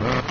Uh -huh.